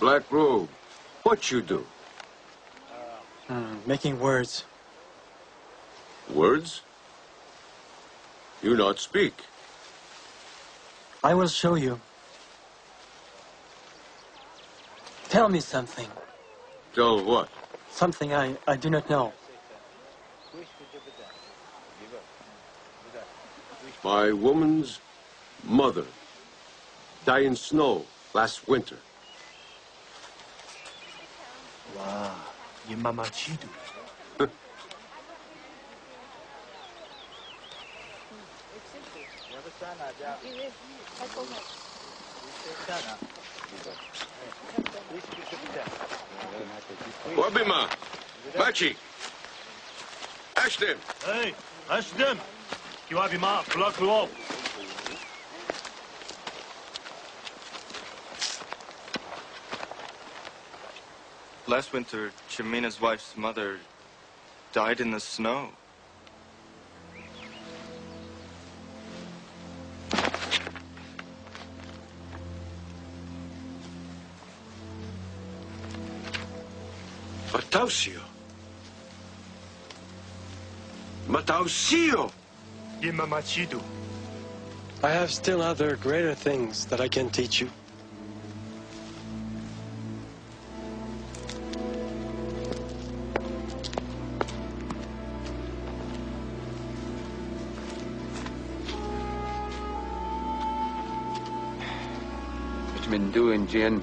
Black Robe, what you do? Hmm, making words. Words? You not speak. I will show you. Tell me something. Tell what? Something I, I do not know. My woman's mother died in snow last winter. Wow, your mama Chidu. Huh. Wabima, Bachi, Ashton. Hey, Ashton. You have him up. Block you up. Last winter, Chomina's wife's mother died in the snow. Mataucio. Mataucio! Imamachidu. I have still other greater things that I can teach you. What you been doing, Jin?